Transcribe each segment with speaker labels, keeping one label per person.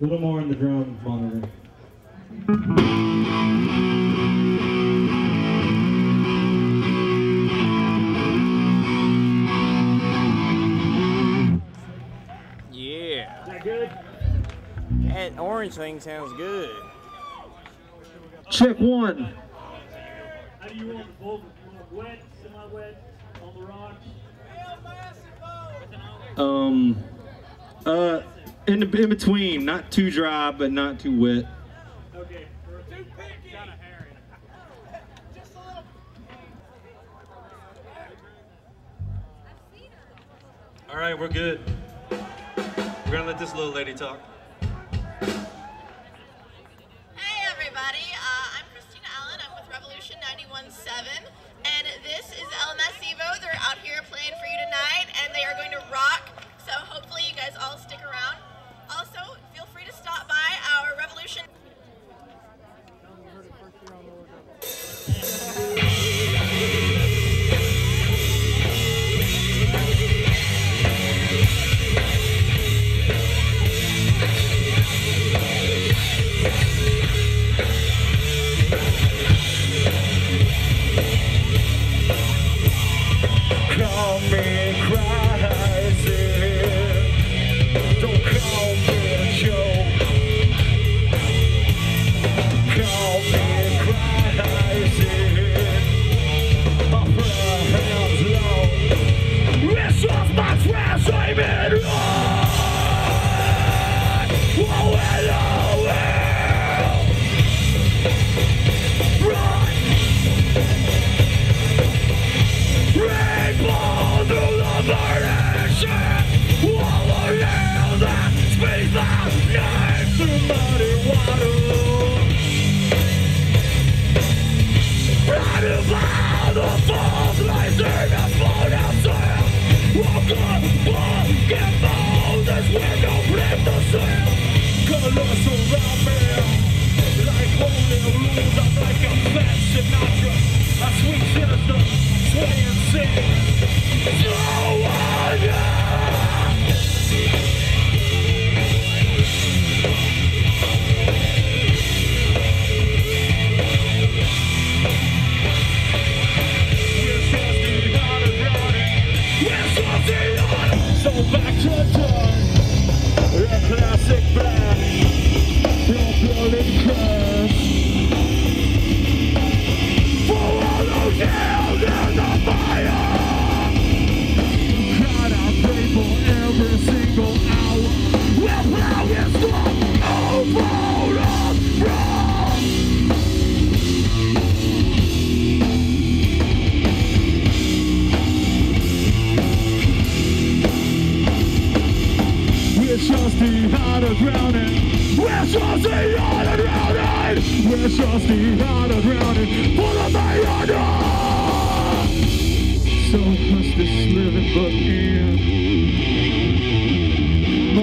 Speaker 1: A
Speaker 2: little more in the drum monitor.
Speaker 1: good?
Speaker 3: That orange thing sounds good.
Speaker 2: Check one.
Speaker 1: How do you want the bowl? Wet, semi-wet, on the rocks?
Speaker 2: Um, uh, in, in between, not too dry, but not too wet.
Speaker 4: All right, we're good. We're gonna let this little lady talk.
Speaker 5: Hey everybody, uh, I'm Christina Allen. I'm with Revolution 91.7, and this is El Masivo. They're out here playing for you tonight, and they are going to rock. So hopefully you guys all stick around.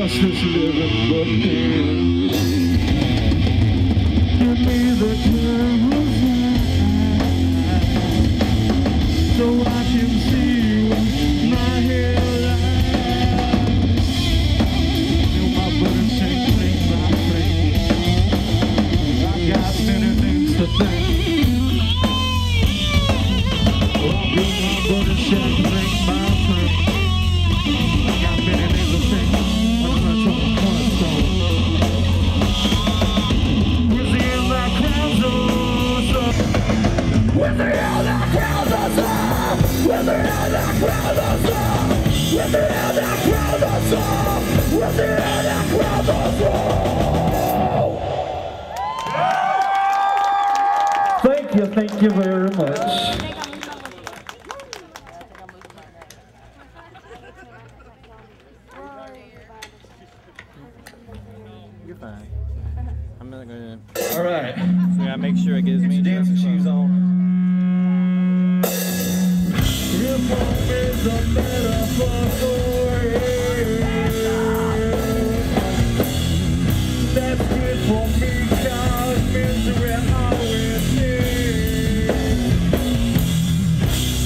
Speaker 6: Just is living but me. Give me the
Speaker 5: key. a metaphor for you. That's for misery always.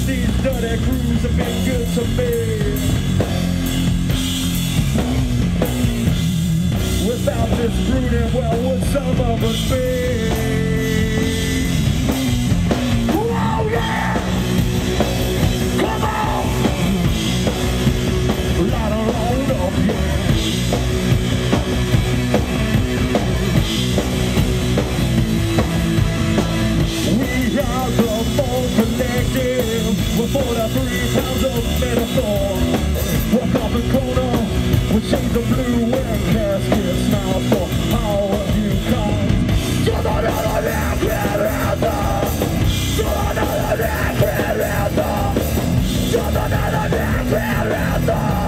Speaker 5: These dirty crews have been good to me. Without this brooding, well, would some of us be? for the three pounds of metaphor. Walk off the corner with shades of blue and casket smile for how of you cons. Just another not a naked rapper. You're not a naked rapper. You're not a naked rapper.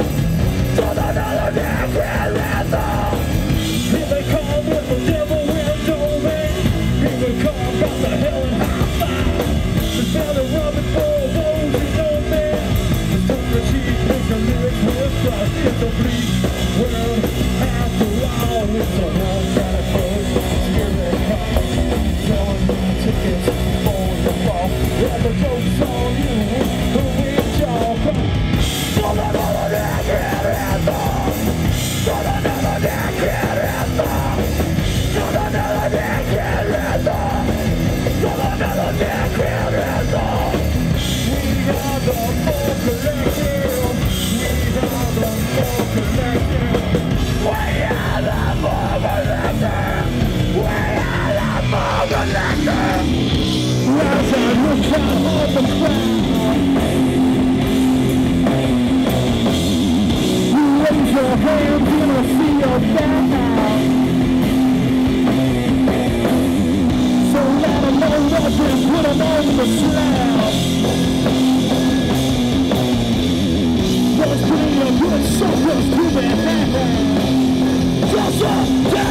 Speaker 5: You're. Yeah.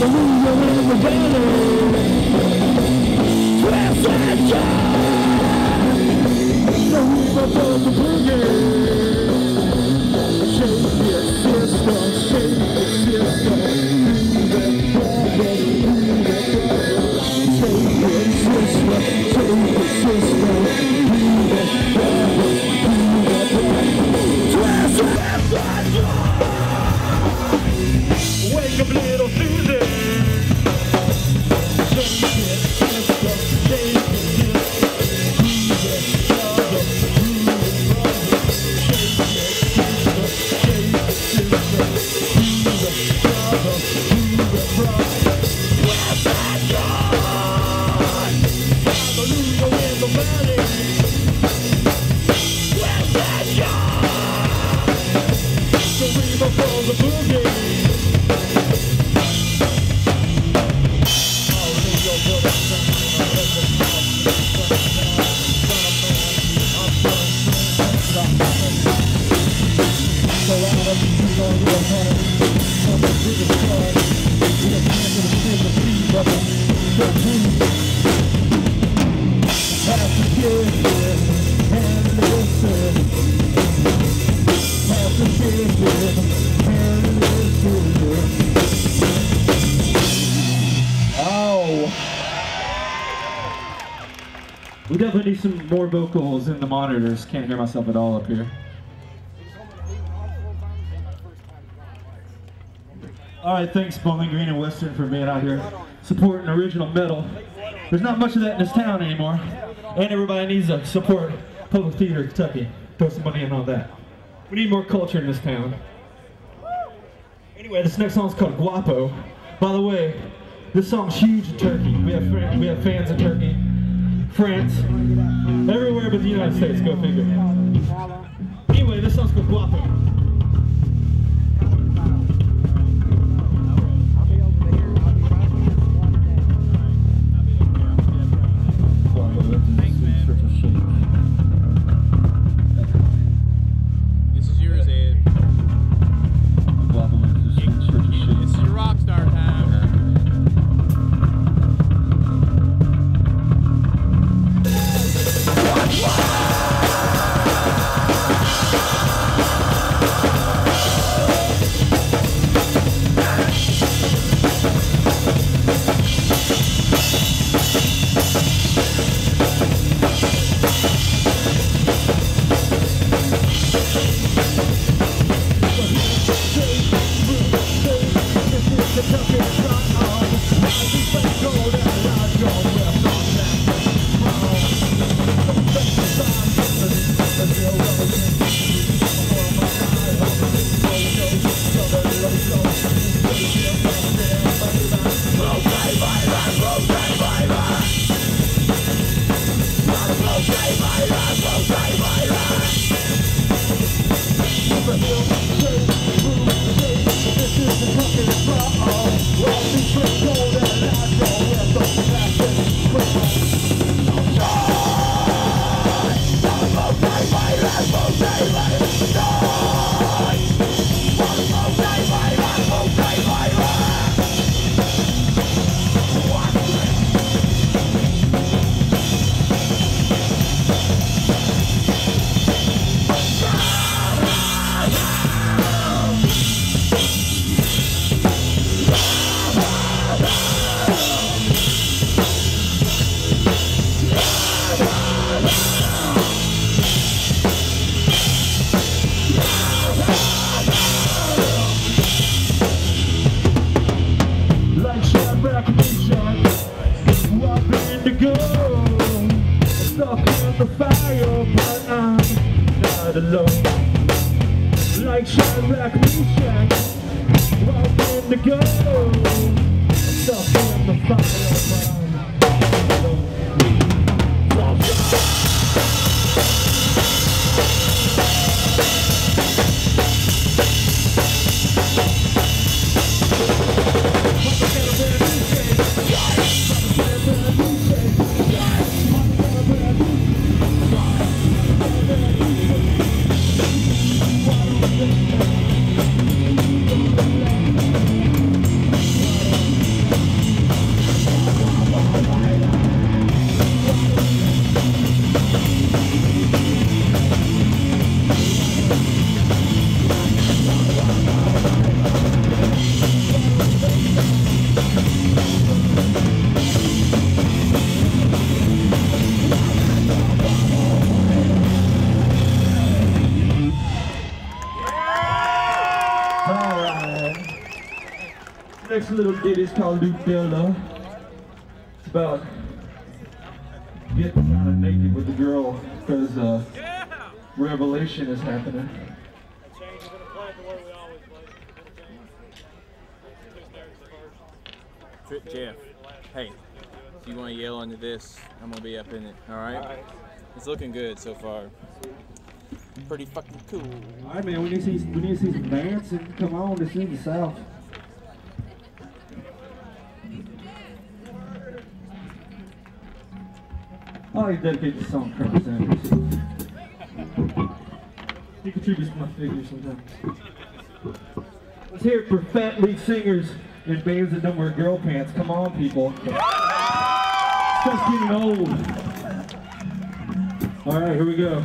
Speaker 5: Hallelujah when we're gathered. West Side The river above the boogie. Shake the sister, shake the system, Shake your sister. Monitors. Can't hear myself at all up here. All right, thanks Bowling Green and Western for being out here supporting original metal. There's not much of that in this town anymore, and everybody needs to support Public Theater Kentucky. Throw some money in on that. We need more culture in this town. Anyway, this next song's called Guapo. By the way, this song's huge in Turkey. We have we have fans in Turkey, France, everywhere but the United States. Go figure. Anyway, this song's called Guapo.
Speaker 7: Next little ditty is called Luke Dilla. It's about getting kind of naked with the girl because uh, revelation is happening.
Speaker 8: Change. We're gonna play it the way we always play. it. We're gonna change. Two snares first.
Speaker 3: Tri- Jeff, hey, if you want to yell into this, I'm gonna be up in it. All right? It's looking good so far. Pretty fucking cool.
Speaker 5: All right, man. We need to see we need to see some dancing. Come on, this is the South. I like to dedicate this song to Colonel Sanders. He contributes to my figure sometimes. Let's hear it for fat lead singers in bands that don't wear girl pants. Come on, people. It's just getting old. All right, here we go.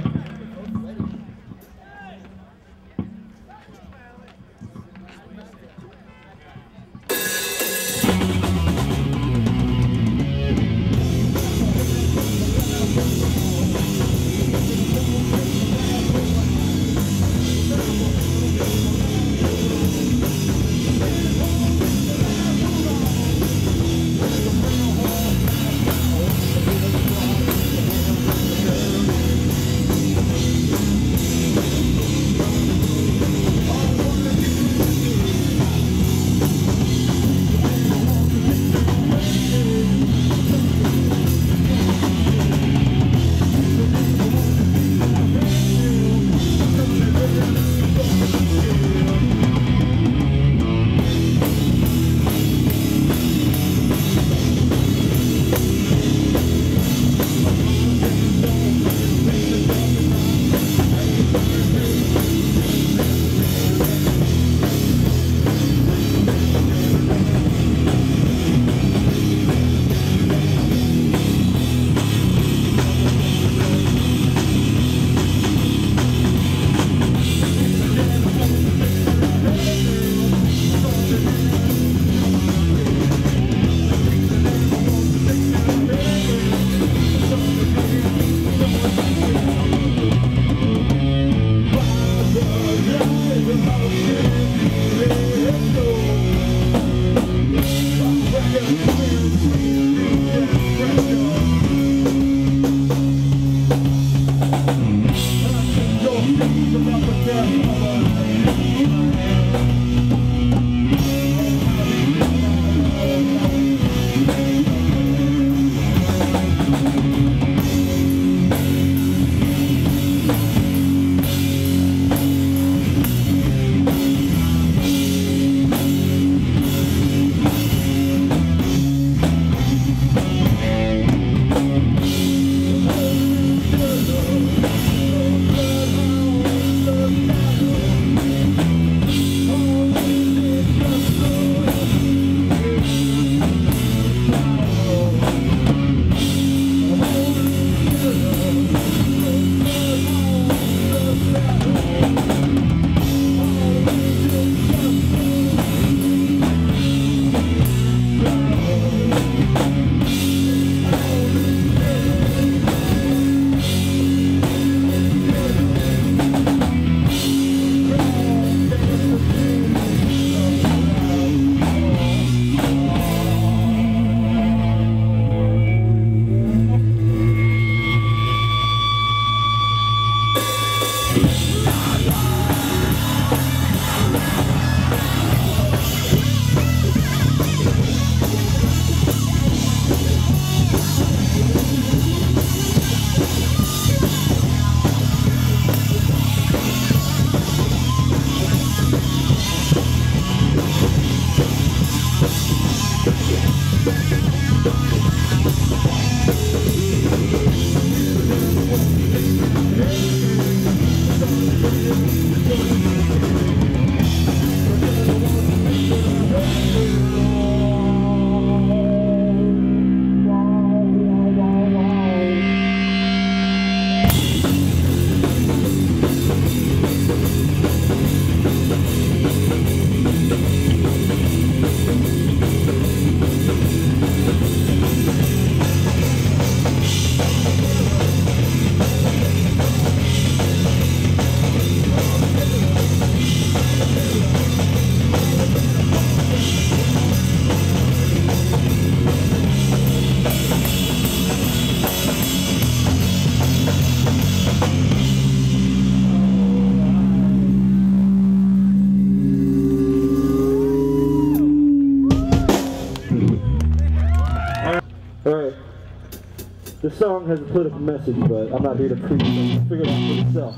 Speaker 5: Song has a political message, but I'm not here to preach it. Figure it out for yourself.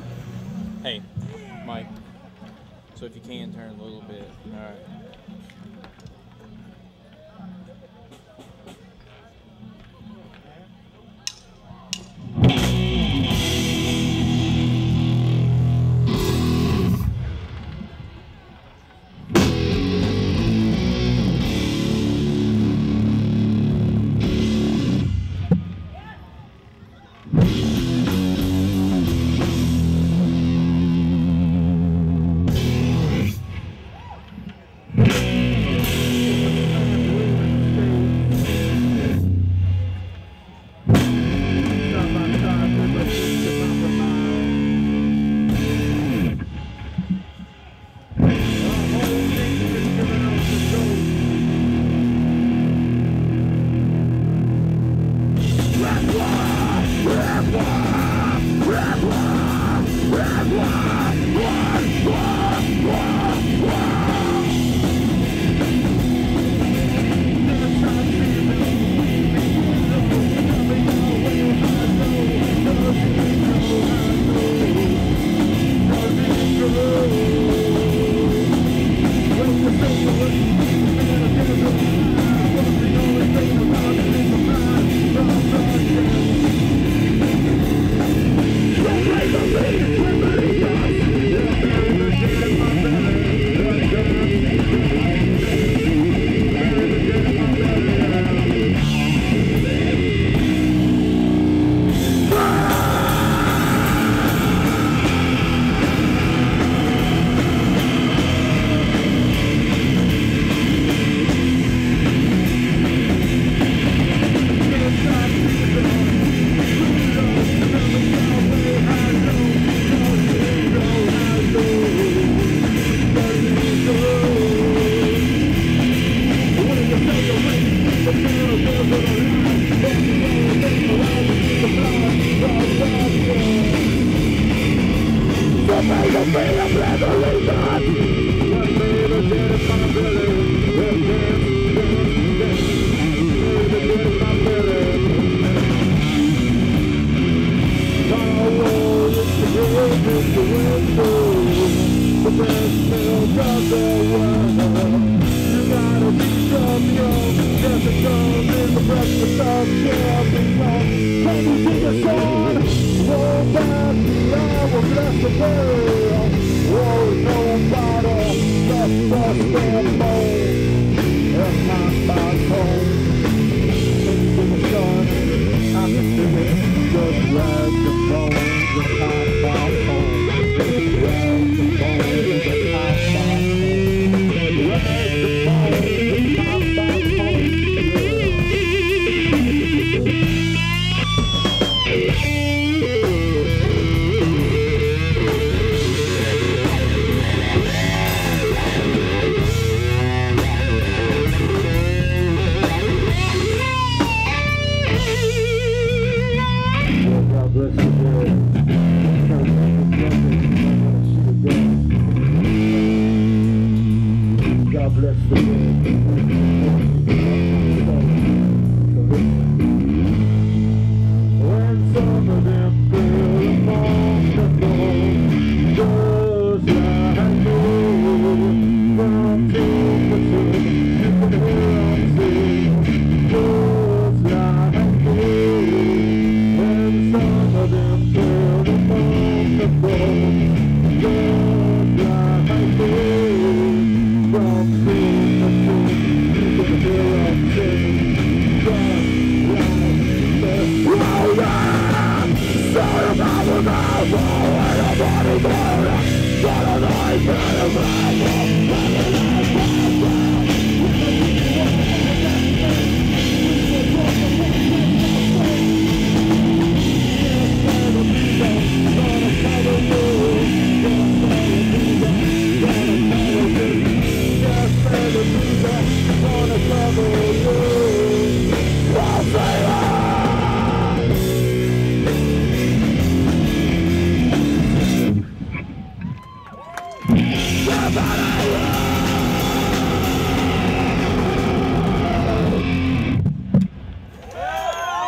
Speaker 3: Hey, Mike. So if you can turn a little bit. All right.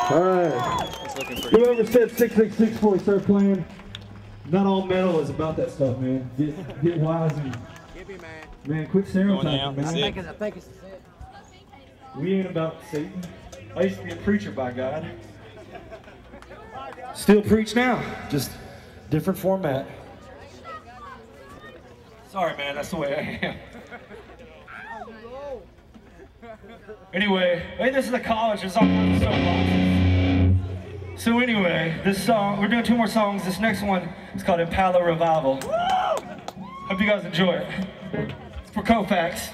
Speaker 5: All right.
Speaker 3: It's looking pretty.
Speaker 5: Whoever said 666 before we start playing, not all metal is about that stuff, man. Get, get wise and. Man, quit
Speaker 3: Going
Speaker 5: stereotyping,
Speaker 3: out.
Speaker 5: man.
Speaker 3: That's it.
Speaker 5: We ain't about Satan. I used to be a preacher by God. Still preach now, just different format. Sorry, man, that's the way I am. Anyway, hey, this is a college. It's all of soapboxes. So anyway, this song, we're doing two more songs. This next one is called Impala Revival. Hope you guys enjoy it. It's for Kofax.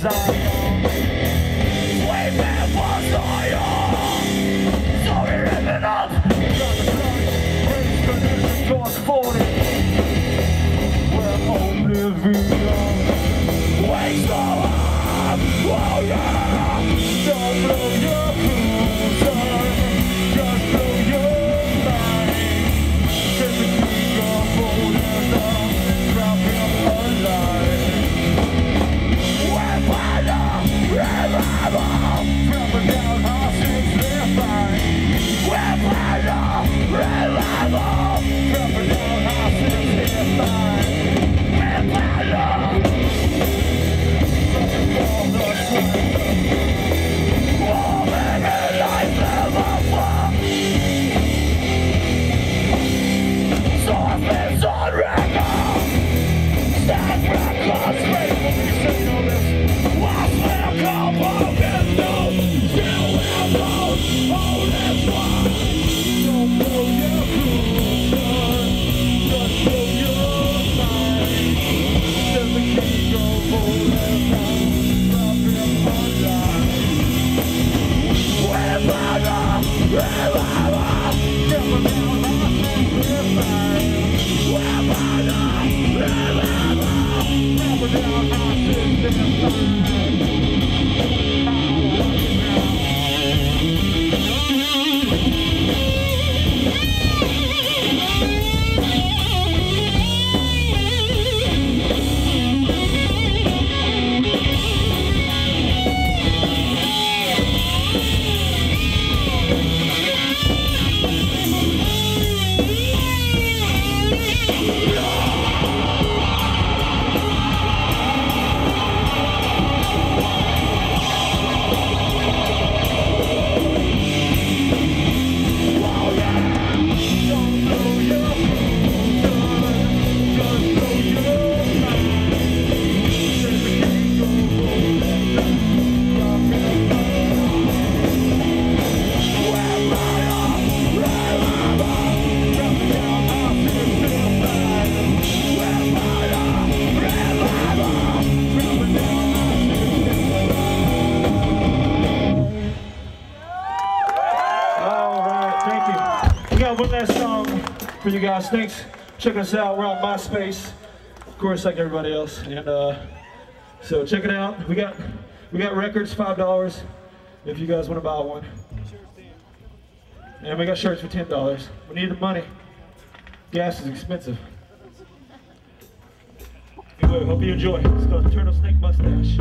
Speaker 5: Waste you guys. Thanks. Check us out. We're on MySpace, of course, like everybody else. And uh, so check it out. We got we got records, five dollars, if you guys want to buy one. And we got shirts for ten dollars. We need the money. Gas is expensive. Anyway, hope you enjoy. It's called Turtle Snake Mustache.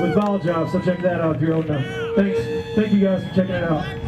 Speaker 5: With Ball Job, so check that out if you're old enough. Thanks. Thank you guys for checking it out.